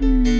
you